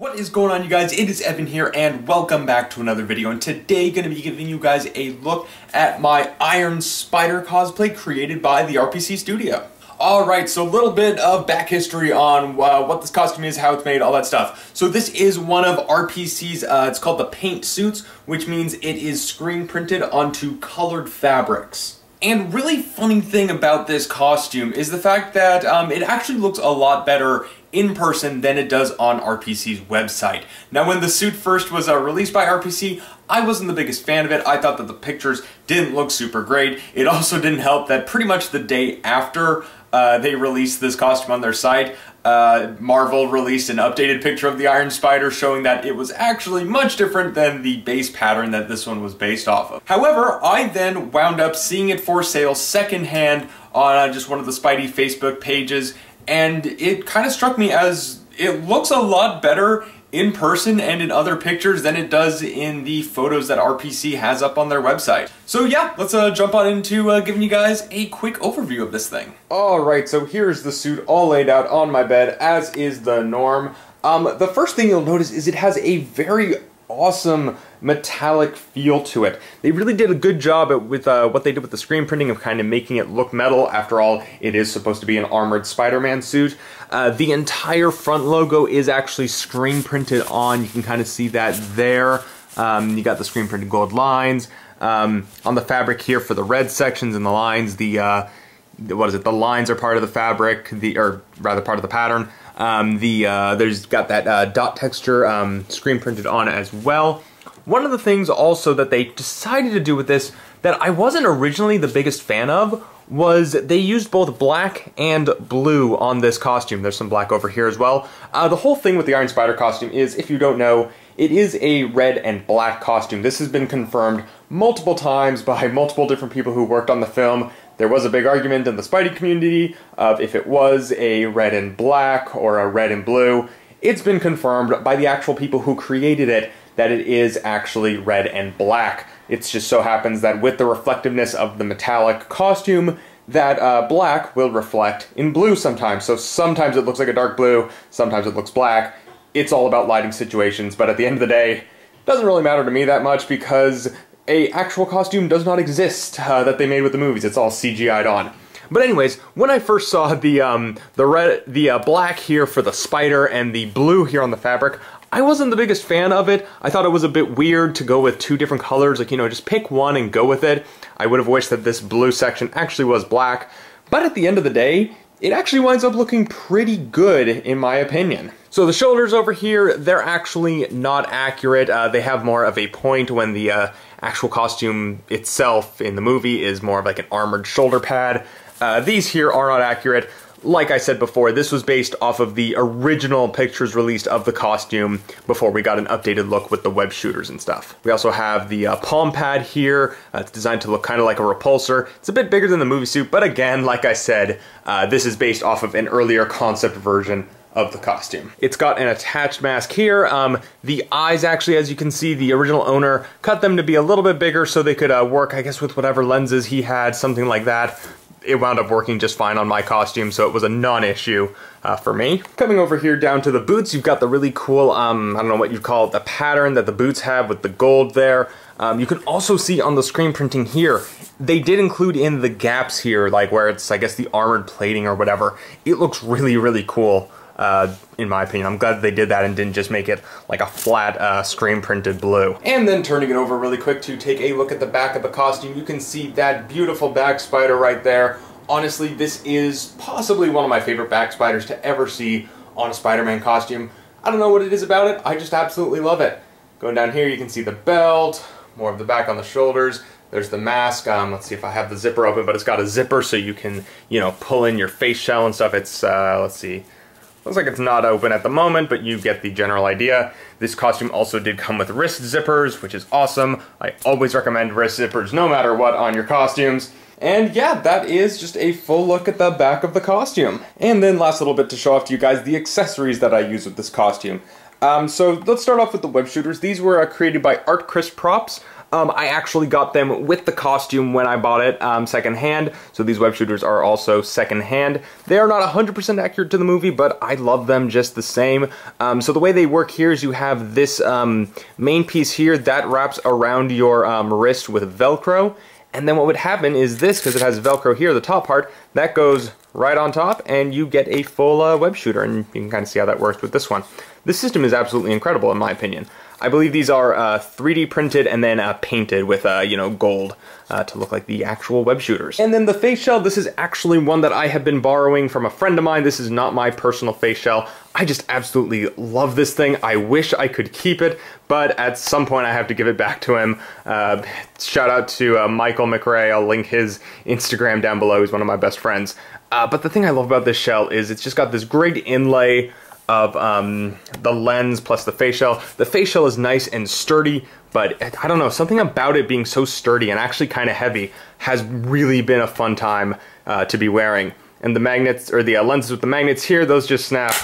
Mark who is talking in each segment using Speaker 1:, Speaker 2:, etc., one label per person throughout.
Speaker 1: What is going on you guys? It is Evan here and welcome back to another video and today going to be giving you guys a look at my Iron Spider cosplay created by the RPC Studio. Alright, so a little bit of back history on uh, what this costume is, how it's made, all that stuff. So this is one of RPC's, uh, it's called the paint suits, which means it is screen printed onto colored fabrics. And really funny thing about this costume is the fact that um, it actually looks a lot better in person than it does on RPC's website. Now when the suit first was uh, released by RPC, I wasn't the biggest fan of it. I thought that the pictures didn't look super great. It also didn't help that pretty much the day after uh, they released this costume on their site, uh, Marvel released an updated picture of the Iron Spider showing that it was actually much different than the base pattern that this one was based off of. However, I then wound up seeing it for sale secondhand on uh, just one of the Spidey Facebook pages and it kind of struck me as it looks a lot better in person and in other pictures than it does in the photos that RPC has up on their website. So yeah, let's uh, jump on into uh, giving you guys a quick overview of this thing. Alright, so here's the suit all laid out on my bed, as is the norm. Um, the first thing you'll notice is it has a very awesome metallic feel to it. They really did a good job with uh, what they did with the screen printing of kind of making it look metal. After all, it is supposed to be an armored Spider-Man suit. Uh, the entire front logo is actually screen printed on. You can kind of see that there. Um, you got the screen printed gold lines. Um, on the fabric here for the red sections and the lines, the uh, what is it? The lines are part of the fabric, the or rather part of the pattern. Um, the uh, there's got that uh, dot texture um, screen printed on as well. One of the things also that they decided to do with this that I wasn't originally the biggest fan of was they used both black and blue on this costume. There's some black over here as well. Uh, the whole thing with the Iron Spider costume is, if you don't know, it is a red and black costume. This has been confirmed multiple times by multiple different people who worked on the film. There was a big argument in the Spidey community of if it was a red and black or a red and blue. It's been confirmed by the actual people who created it that it is actually red and black. It just so happens that with the reflectiveness of the metallic costume, that uh, black will reflect in blue sometimes. So sometimes it looks like a dark blue, sometimes it looks black. It's all about lighting situations, but at the end of the day, it doesn't really matter to me that much because a actual costume does not exist uh, that they made with the movies. It's all CGI'd on. But anyways, when I first saw the um, the red, the uh, black here for the spider and the blue here on the fabric, I wasn't the biggest fan of it. I thought it was a bit weird to go with two different colors, like, you know, just pick one and go with it. I would have wished that this blue section actually was black. But at the end of the day, it actually winds up looking pretty good in my opinion. So the shoulders over here, they're actually not accurate. Uh, they have more of a point when the uh, actual costume itself in the movie is more of like an armored shoulder pad. Uh, these here are not accurate like I said before, this was based off of the original pictures released of the costume before we got an updated look with the web shooters and stuff. We also have the uh, palm pad here. Uh, it's designed to look kind of like a repulsor. It's a bit bigger than the movie suit, but again, like I said, uh, this is based off of an earlier concept version of the costume. It's got an attached mask here. Um, the eyes actually, as you can see, the original owner cut them to be a little bit bigger so they could uh, work, I guess, with whatever lenses he had, something like that it wound up working just fine on my costume, so it was a non-issue uh, for me. Coming over here down to the boots, you've got the really cool, um, I don't know what you'd call it, the pattern that the boots have with the gold there. Um, you can also see on the screen printing here, they did include in the gaps here, like where it's, I guess, the armored plating or whatever. It looks really, really cool uh, in my opinion. I'm glad they did that and didn't just make it like a flat uh, screen printed blue. And then turning it over really quick to take a look at the back of the costume, you can see that beautiful back spider right there. Honestly, this is possibly one of my favorite back spiders to ever see on a Spider-Man costume. I don't know what it is about it, I just absolutely love it. Going down here, you can see the belt, more of the back on the shoulders. There's the mask. Um, let's see if I have the zipper open, but it's got a zipper so you can, you know, pull in your face shell and stuff. It's, uh, let's see, Looks like it's not open at the moment, but you get the general idea. This costume also did come with wrist zippers, which is awesome. I always recommend wrist zippers no matter what on your costumes. And yeah, that is just a full look at the back of the costume. And then last little bit to show off to you guys the accessories that I use with this costume. Um, so let's start off with the web shooters. These were uh, created by Artcrist Props. Um, I actually got them with the costume when I bought it um, secondhand, so these web shooters are also secondhand. They are not 100% accurate to the movie, but I love them just the same. Um, so the way they work here is you have this um, main piece here that wraps around your um, wrist with Velcro, and then what would happen is this, because it has Velcro here, the top part, that goes right on top, and you get a full uh, web shooter, and you can kind of see how that works with this one. This system is absolutely incredible in my opinion. I believe these are uh, 3D printed and then uh, painted with, uh, you know, gold uh, to look like the actual web shooters. And then the face shell, this is actually one that I have been borrowing from a friend of mine. This is not my personal face shell. I just absolutely love this thing. I wish I could keep it, but at some point I have to give it back to him. Uh, shout out to uh, Michael MacRae. I'll link his Instagram down below. He's one of my best friends. but the thing I love about this shell is it's just got this great inlay of um, the lens plus the face shell. The face shell is nice and sturdy, but I don't know, something about it being so sturdy and actually kind of heavy has really been a fun time uh, to be wearing. And the magnets, or the uh, lenses with the magnets here, those just snap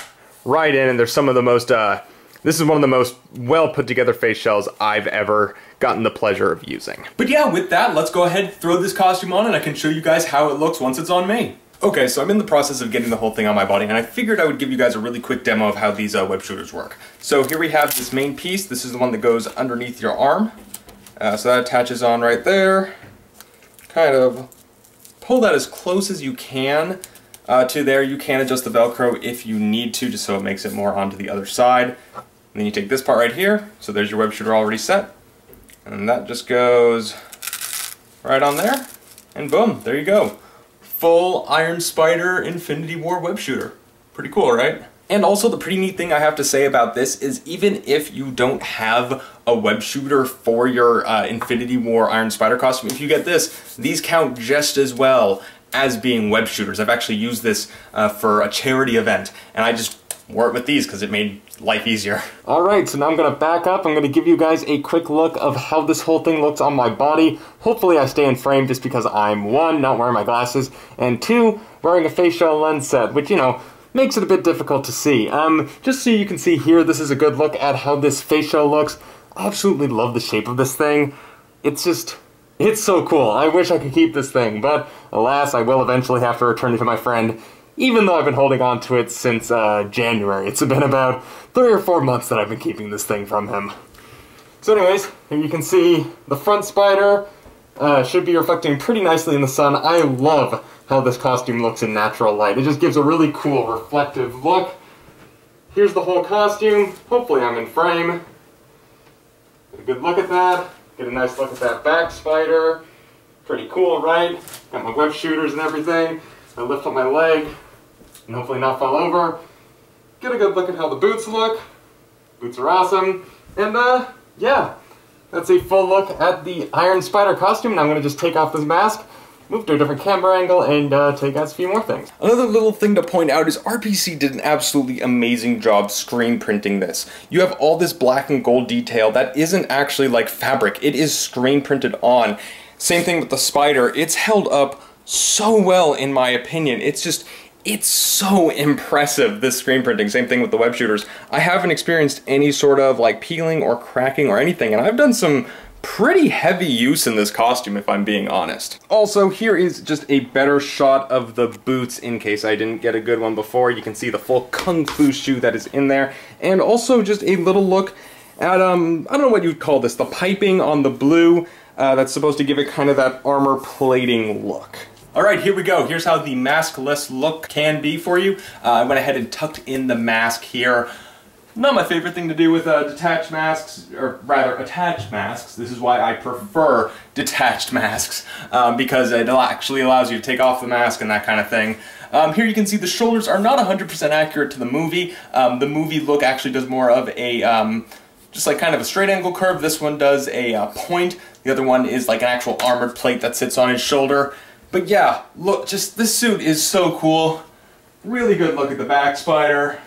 Speaker 1: right in and they're some of the most, uh, this is one of the most well put together face shells I've ever gotten the pleasure of using. But yeah, with that, let's go ahead, throw this costume on and I can show you guys how it looks once it's on me. Okay, so I'm in the process of getting the whole thing on my body, and I figured I would give you guys a really quick demo of how these uh, web shooters work. So here we have this main piece. This is the one that goes underneath your arm. Uh, so that attaches on right there. Kind of pull that as close as you can uh, to there. You can adjust the Velcro if you need to, just so it makes it more onto the other side. And then you take this part right here. So there's your web shooter already set. And that just goes right on there. And boom, there you go full Iron Spider Infinity War web shooter. Pretty cool, right? And also the pretty neat thing I have to say about this is even if you don't have a web shooter for your uh, Infinity War Iron Spider costume, if you get this, these count just as well as being web shooters. I've actually used this uh, for a charity event and I just wore it with these because it made life easier. Alright, so now I'm to back up. I'm to give you guys a quick look of how this whole thing looks on my body. Hopefully I stay in frame just because I'm, one, not wearing my glasses, and two, wearing a face shell lens set, which, you know, makes it a bit difficult to see. Um, just so you can see here, this is a good look at how this face shell looks. I absolutely love the shape of this thing. It's just, it's so cool. I wish I could keep this thing, but alas, I will eventually have to return it to my friend even though I've been holding on to it since uh, January. It's been about three or four months that I've been keeping this thing from him. So anyways, here you can see the front spider uh, should be reflecting pretty nicely in the sun. I love how this costume looks in natural light. It just gives a really cool reflective look. Here's the whole costume. Hopefully I'm in frame. Get a good look at that. Get a nice look at that back spider. Pretty cool, right? Got my web shooters and everything. I lift up my leg, and hopefully not fall over. Get a good look at how the boots look. Boots are awesome. And uh, yeah, that's a full look at the Iron Spider costume. Now I'm going to just take off this mask, move to a different camera angle, and uh, take out a few more things. Another little thing to point out is RPC did an absolutely amazing job screen printing this. You have all this black and gold detail that isn't actually like fabric. It is screen printed on. Same thing with the spider. It's held up so well in my opinion. It's just, it's so impressive, this screen printing. Same thing with the web shooters. I haven't experienced any sort of like peeling or cracking or anything, and I've done some pretty heavy use in this costume if I'm being honest. Also, here is just a better shot of the boots in case I didn't get a good one before. You can see the full kung fu shoe that is in there. And also just a little look at, um, I don't know what you'd call this, the piping on the blue. Uh, that's supposed to give it kind of that armor plating look. Alright, here we go. Here's how the maskless look can be for you. Uh, I went ahead and tucked in the mask here. Not my favorite thing to do with uh, detached masks, or rather attached masks. This is why I prefer detached masks, um, because it actually allows you to take off the mask and that kind of thing. Um, here you can see the shoulders are not 100% accurate to the movie. Um, the movie look actually does more of a, um, just like kind of a straight angle curve. This one does a uh, point. The other one is like an actual armored plate that sits on his shoulder. But yeah, look, just this suit is so cool. Really good look at the back spider.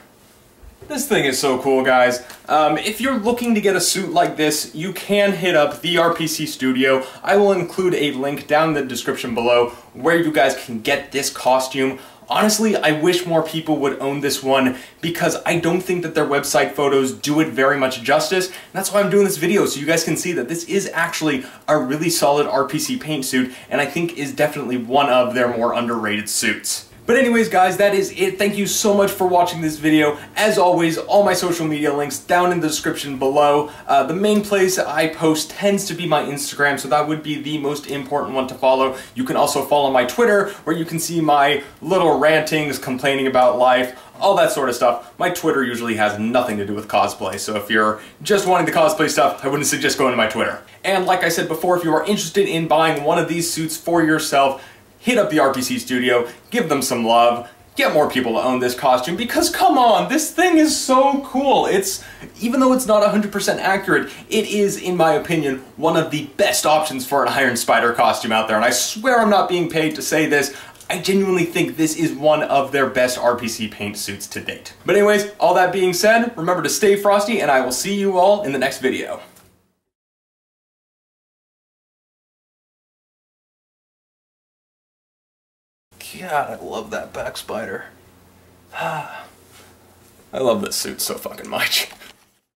Speaker 1: This thing is so cool, guys. Um, if you're looking to get a suit like this, you can hit up the RPC Studio. I will include a link down in the description below where you guys can get this costume. Honestly, I wish more people would own this one because I don't think that their website photos do it very much justice. And that's why I'm doing this video so you guys can see that this is actually a really solid RPC paint suit and I think is definitely one of their more underrated suits. But anyways guys, that is it. Thank you so much for watching this video. As always, all my social media links down in the description below. Uh, the main place I post tends to be my Instagram, so that would be the most important one to follow. You can also follow my Twitter, where you can see my little rantings, complaining about life, all that sort of stuff. My Twitter usually has nothing to do with cosplay, so if you're just wanting the cosplay stuff, I wouldn't suggest going to my Twitter. And like I said before, if you are interested in buying one of these suits for yourself, hit up the RPC studio, give them some love, get more people to own this costume because come on, this thing is so cool. It's, even though it's not 100% accurate, it is, in my opinion, one of the best options for an Iron Spider costume out there. And I swear I'm not being paid to say this. I genuinely think this is one of their best RPC paint suits to date. But anyways, all that being said, remember to stay frosty and I will see you all in the next video. God, I love that back spider. I love this suit so fucking much.